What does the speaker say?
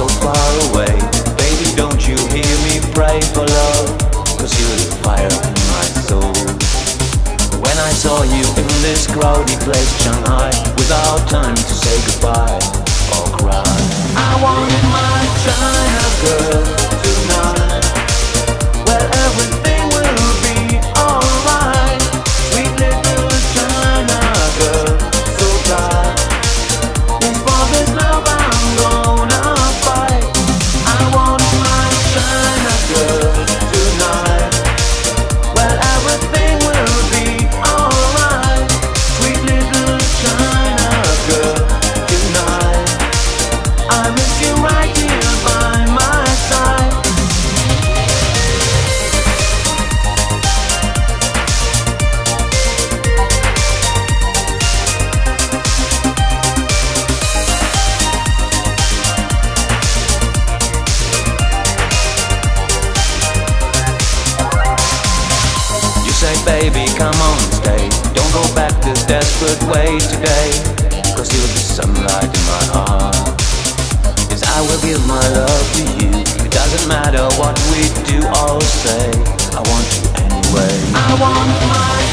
away. Baby, don't you hear me pray for love? Cause you're the fire in my soul. When I saw you in this crowded place, Shanghai, baby, come on, stay. Don't go back this desperate way today. Cause you're the sunlight in my heart. What we do or say. I want you anyway. I want my